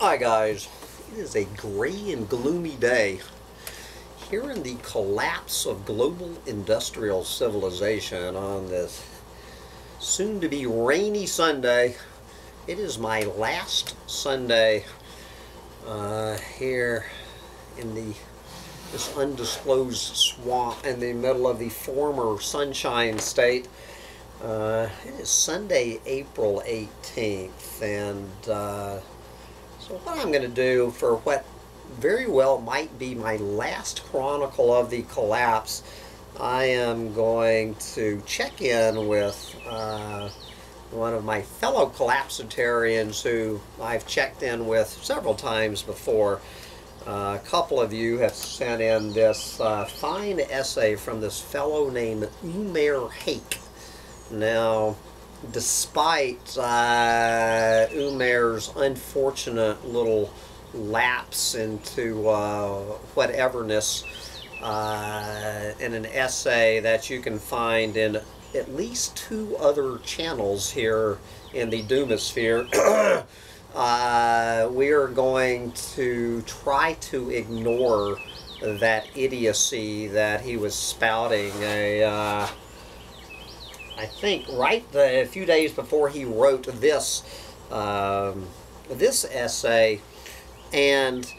Hi guys, it is a gray and gloomy day. Here in the collapse of global industrial civilization on this soon to be rainy Sunday, it is my last Sunday uh, here in the this undisclosed swamp in the middle of the former Sunshine State. Uh, it is Sunday, April 18th, and uh, so what I'm going to do for what very well might be my last chronicle of the collapse, I am going to check in with uh, one of my fellow collapsitarians who I've checked in with several times before. Uh, a couple of you have sent in this uh, fine essay from this fellow named Umair Haque. Now, despite uh, Umair's unfortunate little lapse into uh, whateverness uh, in an essay that you can find in at least two other channels here in the Doomosphere, uh, we are going to try to ignore that idiocy that he was spouting a uh, I think right the, a few days before he wrote this um, this essay, and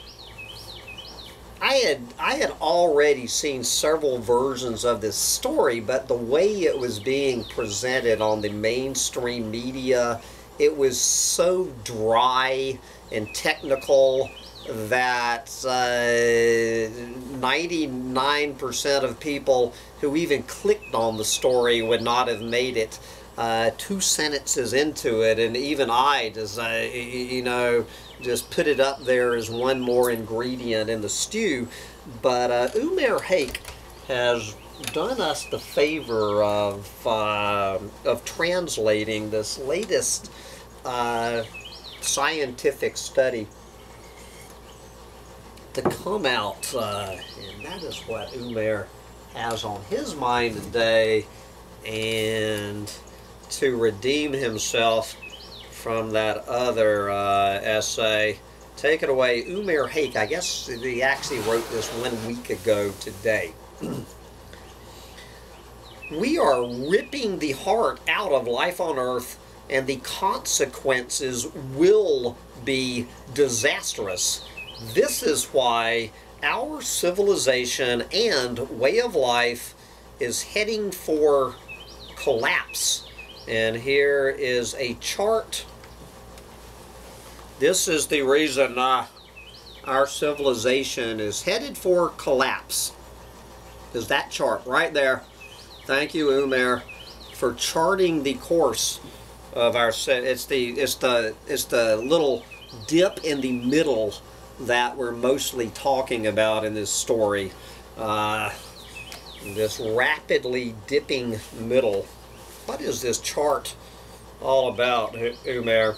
I had I had already seen several versions of this story, but the way it was being presented on the mainstream media, it was so dry and technical that 99% uh, of people who even clicked on the story would not have made it uh, two sentences into it, and even I, just, uh, you know, just put it up there as one more ingredient in the stew. But uh, Umair Haque has done us the favor of, uh, of translating this latest uh, scientific study to come out, uh, and that is what Umair has on his mind today, and to redeem himself from that other uh, essay. Take it away, Umair Haque. I guess he actually wrote this one week ago today. we are ripping the heart out of life on Earth, and the consequences will be disastrous. This is why our civilization and way of life is heading for collapse. And here is a chart. This is the reason uh, our civilization is headed for collapse. Is that chart right there. Thank you, Umair, for charting the course of our set. It's the it's the it's the little dip in the middle that we're mostly talking about in this story. Uh, this rapidly dipping middle. What is this chart all about, Umair?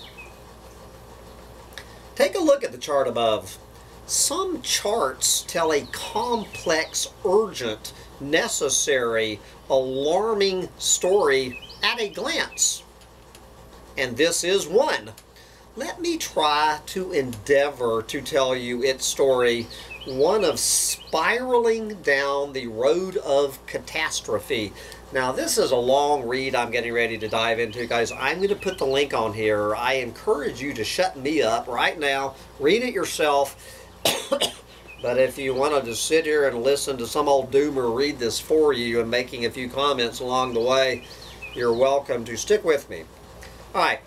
Take a look at the chart above. Some charts tell a complex, urgent, necessary, alarming story at a glance. And this is one let me try to endeavor to tell you its story, one of spiraling down the road of catastrophe. Now, this is a long read I'm getting ready to dive into, guys. I'm going to put the link on here. I encourage you to shut me up right now. Read it yourself. but if you want to just sit here and listen to some old doomer read this for you and making a few comments along the way, you're welcome to stick with me. All right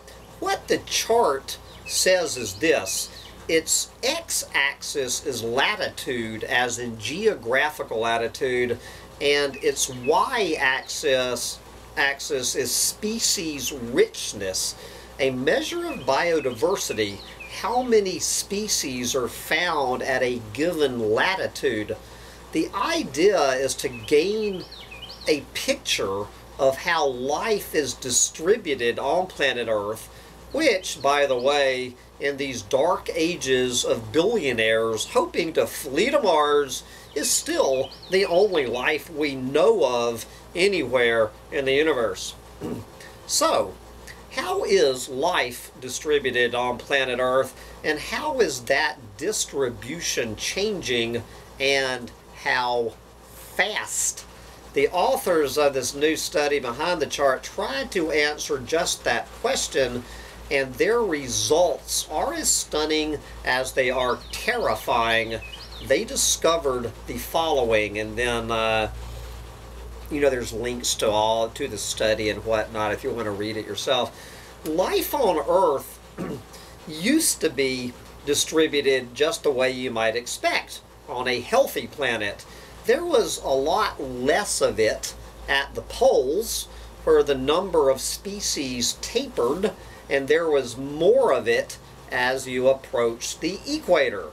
what the chart says is this. Its x-axis is latitude, as in geographical latitude, and its y-axis axis is species richness, a measure of biodiversity, how many species are found at a given latitude. The idea is to gain a picture of how life is distributed on planet Earth which, by the way, in these dark ages of billionaires hoping to flee to Mars, is still the only life we know of anywhere in the universe. so, how is life distributed on planet Earth and how is that distribution changing and how fast? The authors of this new study behind the chart tried to answer just that question and their results are as stunning as they are terrifying. They discovered the following and then uh, you know, there's links to all to the study and whatnot if you want to read it yourself. Life on Earth used to be distributed just the way you might expect on a healthy planet. There was a lot less of it at the poles, where the number of species tapered, and there was more of it as you approached the equator,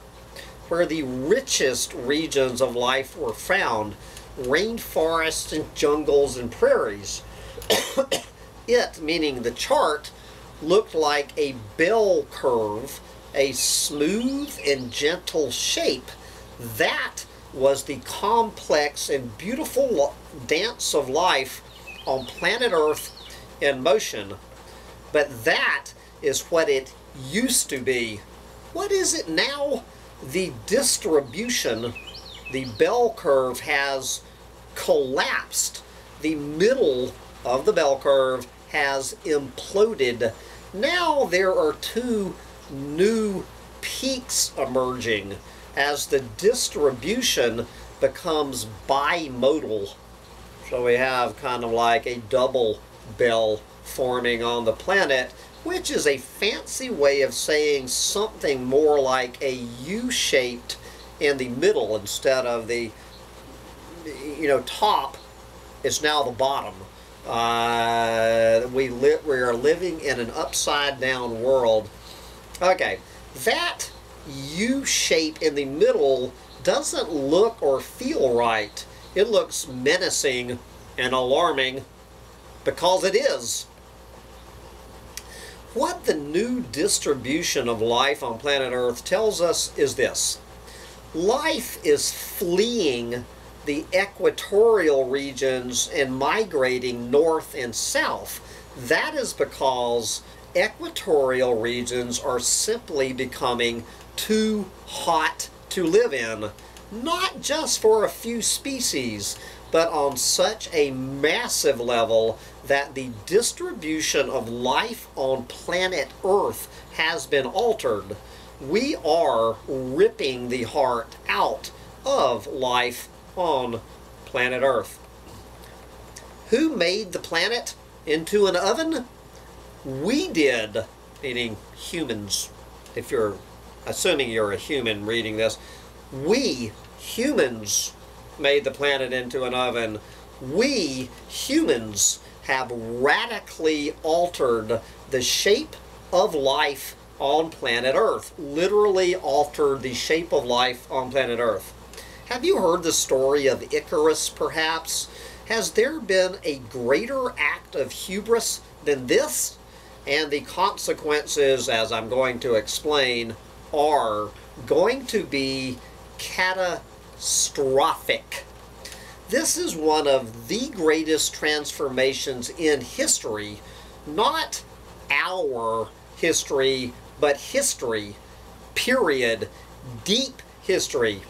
where the richest regions of life were found rainforests and jungles and prairies. it, meaning the chart, looked like a bell curve, a smooth and gentle shape. That was the complex and beautiful dance of life on planet Earth in motion. But that is what it used to be. What is it now? The distribution the bell curve has collapsed. The middle of the bell curve has imploded. Now there are two new peaks emerging as the distribution becomes bimodal. So we have kind of like a double bell forming on the planet, which is a fancy way of saying something more like a U-shaped in the middle instead of the you know top is now the bottom. Uh, we li we are living in an upside down world. Okay, that U shape in the middle doesn't look or feel right. It looks menacing and alarming because it is. What the new distribution of life on planet Earth tells us is this life is fleeing the equatorial regions and migrating north and south. That is because equatorial regions are simply becoming too hot to live in, not just for a few species, but on such a massive level that the distribution of life on planet Earth has been altered we are ripping the heart out of life on planet Earth. Who made the planet into an oven? We did, meaning humans. If you're assuming you're a human reading this, we humans made the planet into an oven. We humans have radically altered the shape of life on planet Earth. Literally altered the shape of life on planet Earth. Have you heard the story of Icarus, perhaps? Has there been a greater act of hubris than this? And the consequences, as I'm going to explain, are going to be catastrophic. This is one of the greatest transformations in history, not our history, but history, period, deep history.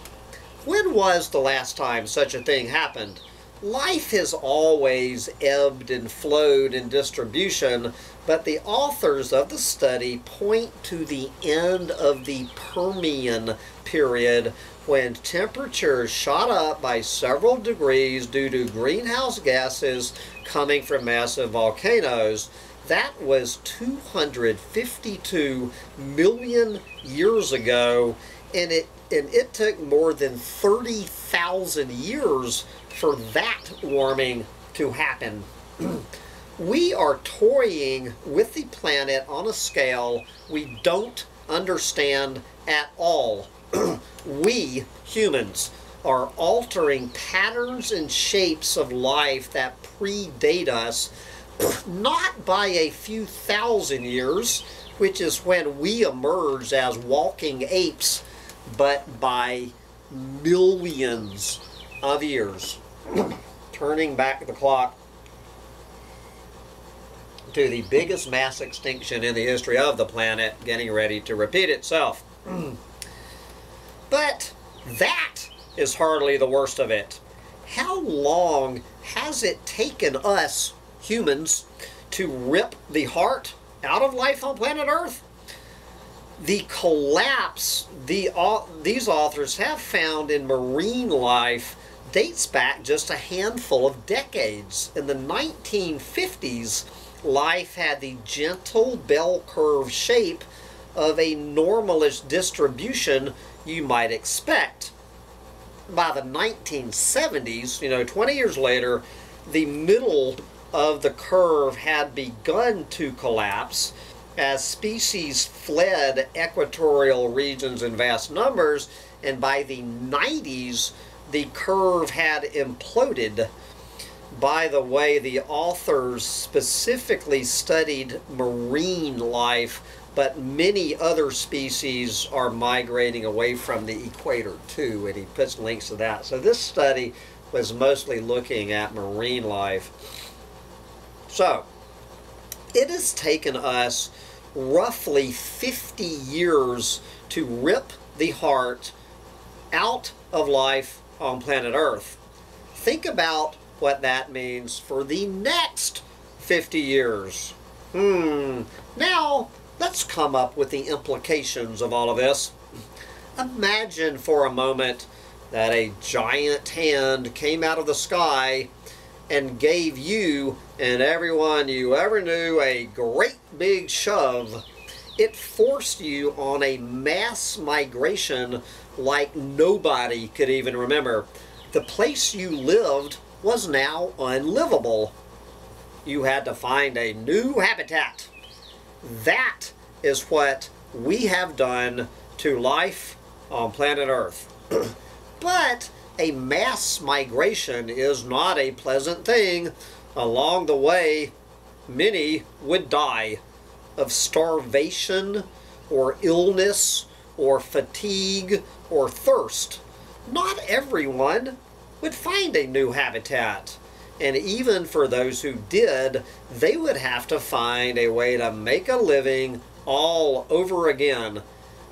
When was the last time such a thing happened? Life has always ebbed and flowed in distribution, but the authors of the study point to the end of the Permian period when temperatures shot up by several degrees due to greenhouse gases coming from massive volcanoes. That was 252 million years ago, and it and it took more than 30,000 years for that warming to happen. we are toying with the planet on a scale we don't understand at all. we, humans, are altering patterns and shapes of life that predate us not by a few thousand years, which is when we emerged as walking apes, but by millions of years. Turning back the clock to the biggest mass extinction in the history of the planet getting ready to repeat itself. but that is hardly the worst of it. How long has it taken us humans to rip the heart out of life on planet Earth? The collapse the, these authors have found in marine life dates back just a handful of decades. In the 1950s, life had the gentle bell curve shape of a normalish distribution you might expect. By the 1970s, you know, 20 years later, the middle of the curve had begun to collapse as species fled equatorial regions in vast numbers, and by the 90s, the curve had imploded. By the way, the authors specifically studied marine life, but many other species are migrating away from the equator too, and he puts links to that. So this study was mostly looking at marine life. So, it has taken us roughly 50 years to rip the heart out of life on planet Earth. Think about what that means for the next 50 years. Hmm, now let's come up with the implications of all of this. Imagine for a moment that a giant hand came out of the sky and gave you and everyone you ever knew a great big shove. It forced you on a mass migration like nobody could even remember. The place you lived was now unlivable. You had to find a new habitat. That is what we have done to life on planet Earth. but a mass migration is not a pleasant thing. Along the way, many would die of starvation or illness or fatigue or thirst. Not everyone would find a new habitat. And even for those who did, they would have to find a way to make a living all over again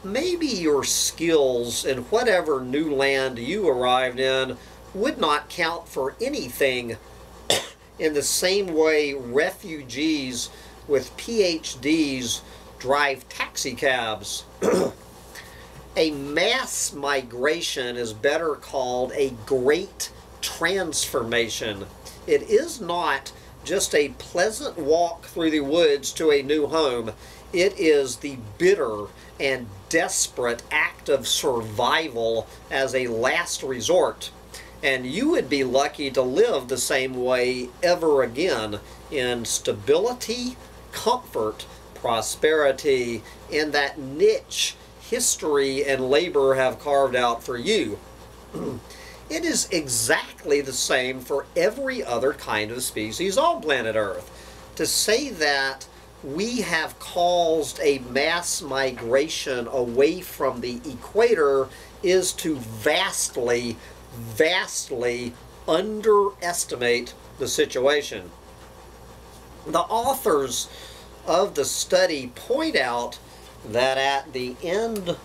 maybe your skills in whatever new land you arrived in would not count for anything in the same way refugees with PhDs drive taxi cabs. a mass migration is better called a great transformation. It is not just a pleasant walk through the woods to a new home. It is the bitter and desperate act of survival as a last resort. And you would be lucky to live the same way ever again in stability, comfort, prosperity, in that niche history and labor have carved out for you. it is exactly the same for every other kind of species on planet Earth. To say that we have caused a mass migration away from the equator is to vastly, vastly underestimate the situation. The authors of the study point out that at the end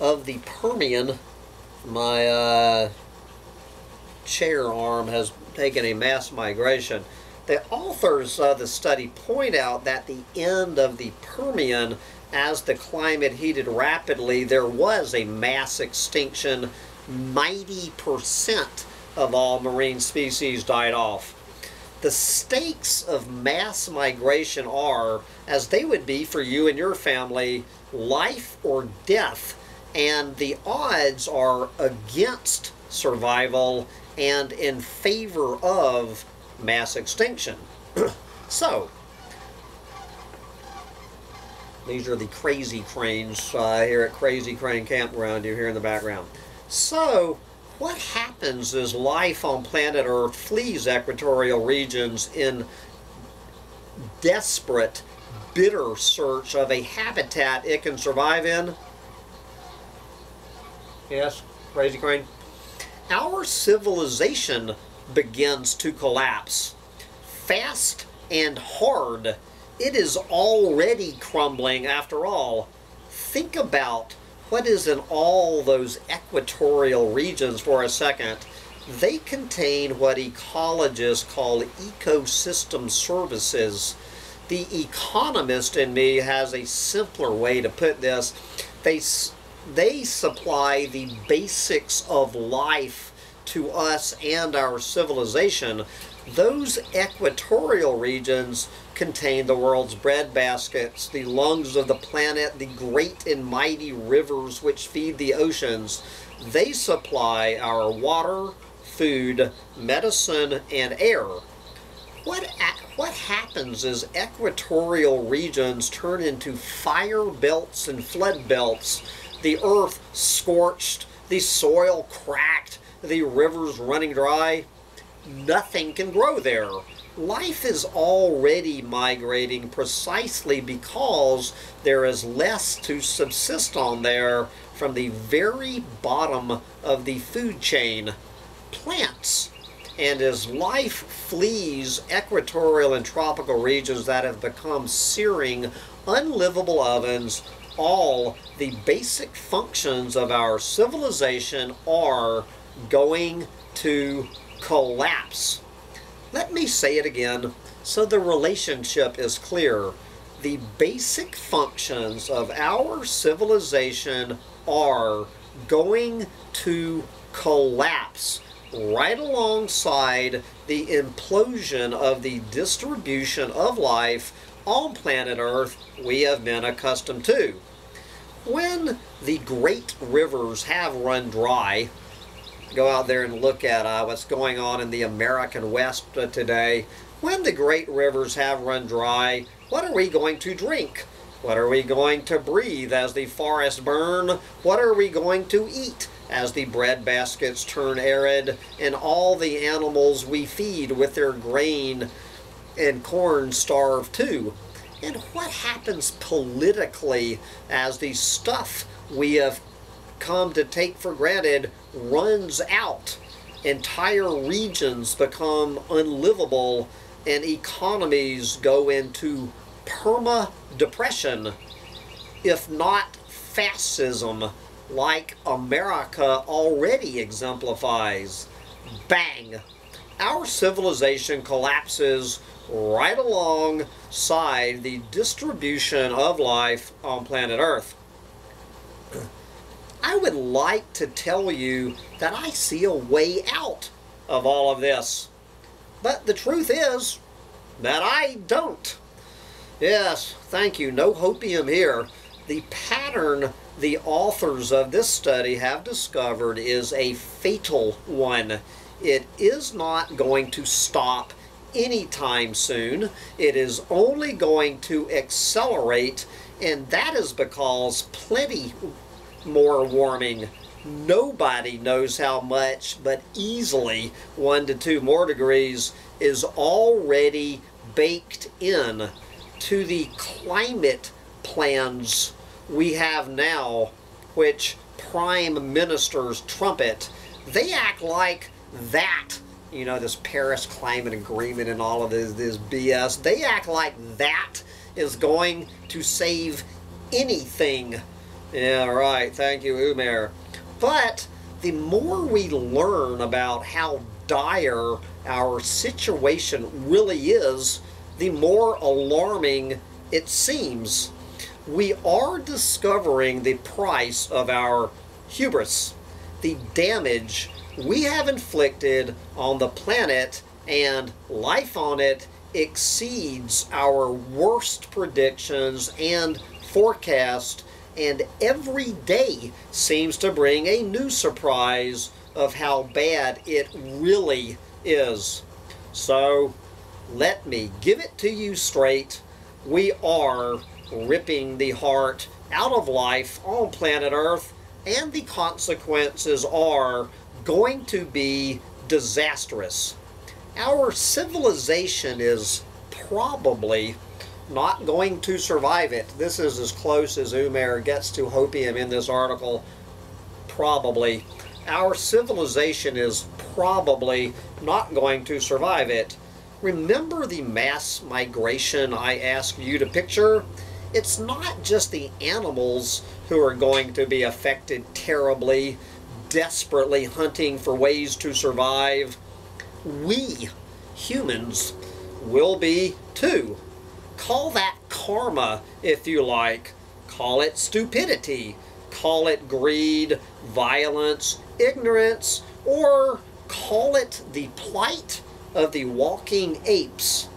of the Permian, my uh, chair arm has taken a mass migration. The authors of the study point out that the end of the Permian, as the climate heated rapidly, there was a mass extinction. 90% of all marine species died off. The stakes of mass migration are, as they would be for you and your family, life or death. And the odds are against survival and in favor of mass extinction. so, these are the crazy cranes uh, here at Crazy Crane Campground you hear in the background. So, what happens as life on planet Earth flees equatorial regions in desperate, bitter search of a habitat it can survive in? Yes, Crazy Crane? Our civilization begins to collapse. Fast and hard, it is already crumbling after all. Think about what is in all those equatorial regions for a second. They contain what ecologists call ecosystem services. The economist in me has a simpler way to put this. They, they supply the basics of life to us and our civilization. Those equatorial regions contain the world's bread baskets, the lungs of the planet, the great and mighty rivers which feed the oceans. They supply our water, food, medicine, and air. What, what happens is equatorial regions turn into fire belts and flood belts. The earth scorched, the soil cracked, the rivers running dry. Nothing can grow there life is already migrating precisely because there is less to subsist on there from the very bottom of the food chain plants. And as life flees equatorial and tropical regions that have become searing, unlivable ovens, all the basic functions of our civilization are going to collapse. Let me say it again so the relationship is clear. The basic functions of our civilization are going to collapse right alongside the implosion of the distribution of life on planet Earth we have been accustomed to. When the great rivers have run dry, go out there and look at uh, what's going on in the American West uh, today. When the great rivers have run dry, what are we going to drink? What are we going to breathe as the forests burn? What are we going to eat as the bread baskets turn arid and all the animals we feed with their grain and corn starve too? And what happens politically as the stuff we have come to take for granted runs out. Entire regions become unlivable and economies go into perma depression, if not fascism, like America already exemplifies. Bang! Our civilization collapses right alongside the distribution of life on planet Earth. I would like to tell you that I see a way out of all of this. But the truth is that I don't. Yes, thank you. No hopium here. The pattern the authors of this study have discovered is a fatal one. It is not going to stop anytime soon. It is only going to accelerate, and that is because plenty more warming. Nobody knows how much, but easily one to two more degrees is already baked in to the climate plans we have now, which prime ministers trumpet. They act like that, you know, this Paris Climate Agreement and all of this, this BS, they act like that is going to save anything yeah, right. Thank you, Umair. But the more we learn about how dire our situation really is, the more alarming it seems. We are discovering the price of our hubris, the damage we have inflicted on the planet and life on it exceeds our worst predictions and forecast and every day seems to bring a new surprise of how bad it really is. So let me give it to you straight. We are ripping the heart out of life on planet Earth, and the consequences are going to be disastrous. Our civilization is probably not going to survive it. This is as close as Umair gets to hopium in this article, probably. Our civilization is probably not going to survive it. Remember the mass migration I asked you to picture? It's not just the animals who are going to be affected terribly, desperately hunting for ways to survive. We, humans, will be too. Call that karma if you like. Call it stupidity. Call it greed, violence, ignorance, or call it the plight of the walking apes.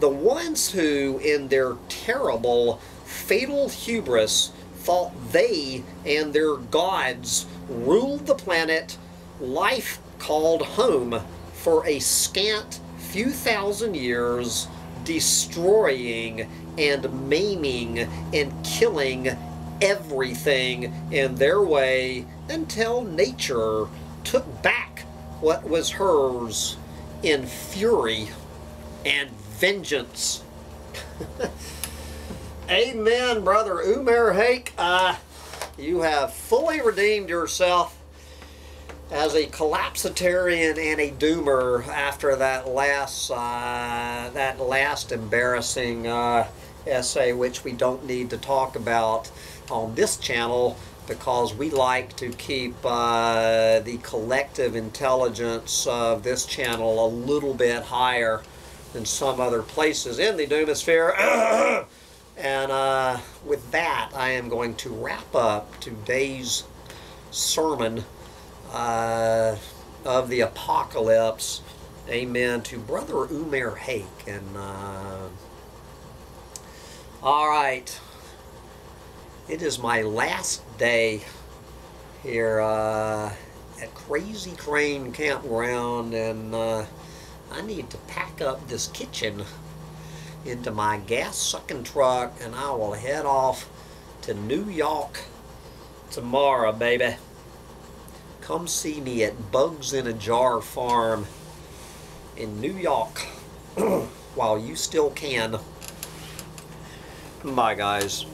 The ones who, in their terrible, fatal hubris, thought they and their gods ruled the planet life called home for a scant few thousand years, destroying and maiming and killing everything in their way until nature took back what was hers in fury and vengeance. Amen, Brother Umair Haque. Uh, you have fully redeemed yourself as a collapsitarian and a doomer after that last uh, that last embarrassing uh, essay, which we don't need to talk about on this channel because we like to keep uh, the collective intelligence of this channel a little bit higher than some other places in the Doomosphere. and uh, with that, I am going to wrap up today's sermon uh, of the apocalypse. Amen to Brother Umair Haque. And uh, all right. It is my last day here uh, at Crazy Crane Campground, and uh, I need to pack up this kitchen into my gas sucking truck, and I will head off to New York tomorrow, baby. Come see me at Bugs in a Jar Farm in New York while you still can. Bye, guys.